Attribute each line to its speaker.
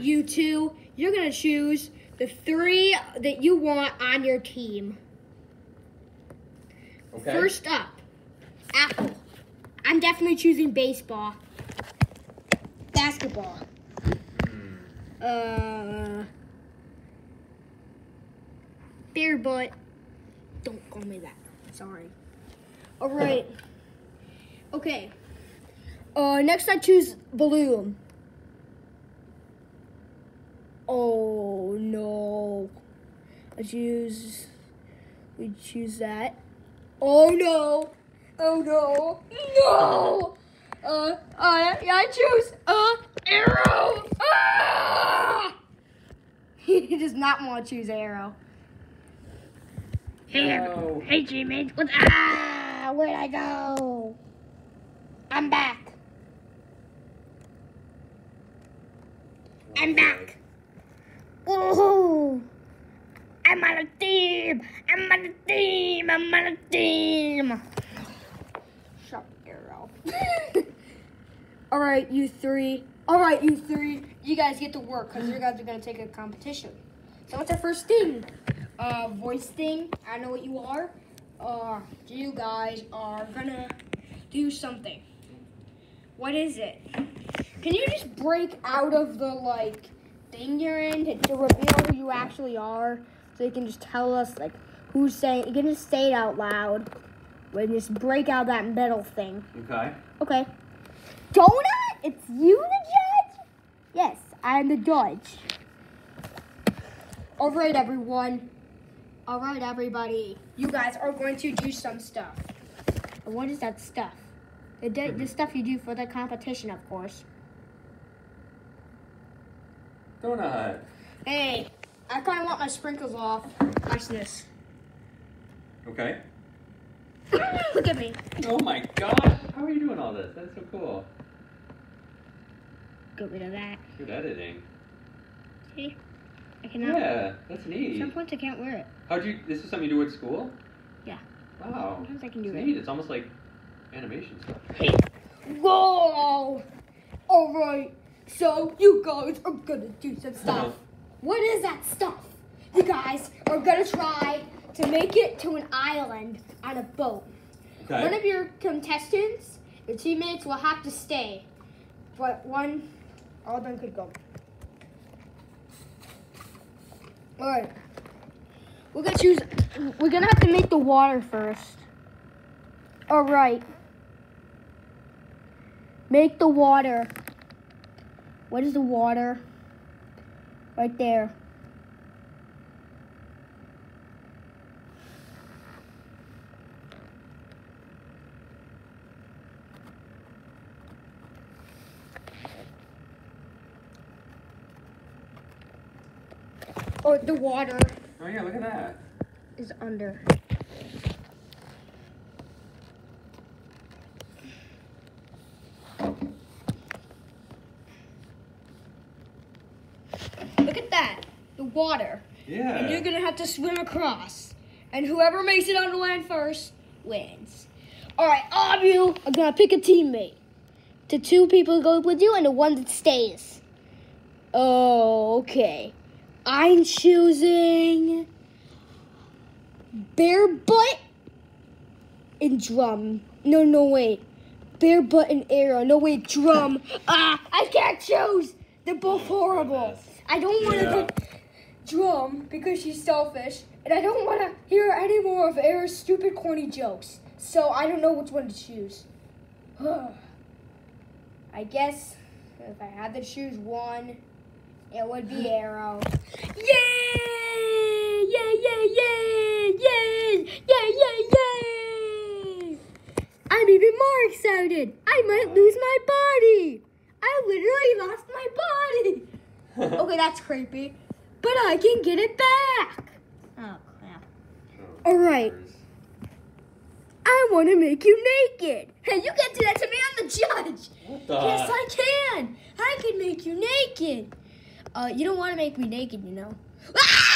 Speaker 1: you two, you're gonna choose the three that you want on your team.
Speaker 2: Okay.
Speaker 1: First up, Apple. I'm definitely choosing baseball. Basketball.
Speaker 2: Hmm.
Speaker 1: Uh, bear butt. Don't call me that. Sorry. All right. okay. Uh, next I choose balloon. Oh no. I choose. We choose that. Oh no. Oh no. No. Uh, uh, yeah, I choose uh arrow. Ah! he does not want to choose arrow.
Speaker 2: No.
Speaker 1: Hey, G-Man. What? Ah, where'd I go? I'm back. I'm back. Woohoo! I'm on a team. I'm on a team. I'm on a team. Shut arrow. All right, you three. All right, you three. You guys get to work because you guys are gonna take a competition. So what's our first thing? Uh, voice thing. I know what you are. Uh, you guys are gonna do something. What is it? Can you just break out of the like thing you're in to, to reveal who you actually are? So you can just tell us like who's saying. You can just say it out loud. When just break out that metal thing.
Speaker 2: Okay.
Speaker 1: Okay. Donut, it's you the judge? Yes, I'm the judge. All right, everyone. All right, everybody. You guys are going to do some stuff. And What is that stuff? The, the, the stuff you do for the competition, of course.
Speaker 2: Donut.
Speaker 1: Hey, I kind of want my sprinkles off. Watch this.
Speaker 2: Okay.
Speaker 1: Look at me.
Speaker 2: Oh my god. How are you doing all this? That's so cool.
Speaker 1: Get rid of that.
Speaker 2: Good editing.
Speaker 1: See? I cannot.
Speaker 2: Yeah, that's neat.
Speaker 1: Some points I can't wear it.
Speaker 2: How'd you? This is something you do at school?
Speaker 1: Yeah.
Speaker 2: Wow.
Speaker 1: Sometimes I can do
Speaker 2: It's
Speaker 1: it.
Speaker 2: neat. It's almost like animation stuff.
Speaker 1: Whoa! Alright, so you guys are gonna do some stuff. Uh-huh. What is that stuff? You guys are gonna try to make it to an island on a boat. One of your contestants, your teammates, will have to stay. But one, all of them could go. Alright. We're gonna choose, we're gonna have to make the water first. Alright. Make the water. What is the water? Right there. Oh, the water
Speaker 2: Oh yeah, look at that.
Speaker 1: is under. Look at water. And you're gonna have to swim across. And whoever makes it on the land first wins. Alright, all of you are gonna pick a teammate. The two people go with you and the one that stays. Oh, okay. I'm choosing Bear Butt and Drum. No, no, wait. Bear Butt and Arrow. No, wait, Drum. ah, I can't choose. They're both horrible. I don't want to
Speaker 2: Yeah.
Speaker 1: Because she's selfish, and I don't want to hear any more of Arrow's stupid, corny jokes. So I don't know which one to choose. I guess if I had to choose one, it would be Arrow. Yay! Yay! Yay! Yay! Yay! Yay! Yay! Yay! I'm even more excited. I might lose my body. I literally lost my body. Okay, that's creepy. But I can get it back. Oh, crap.
Speaker 2: Oh,
Speaker 1: All right. I want to make you naked. Hey, you can't do that to me. I'm the judge.
Speaker 2: What the?
Speaker 1: Yes, I can. I can make you naked. Uh, you don't want to make me naked, you know. Ah!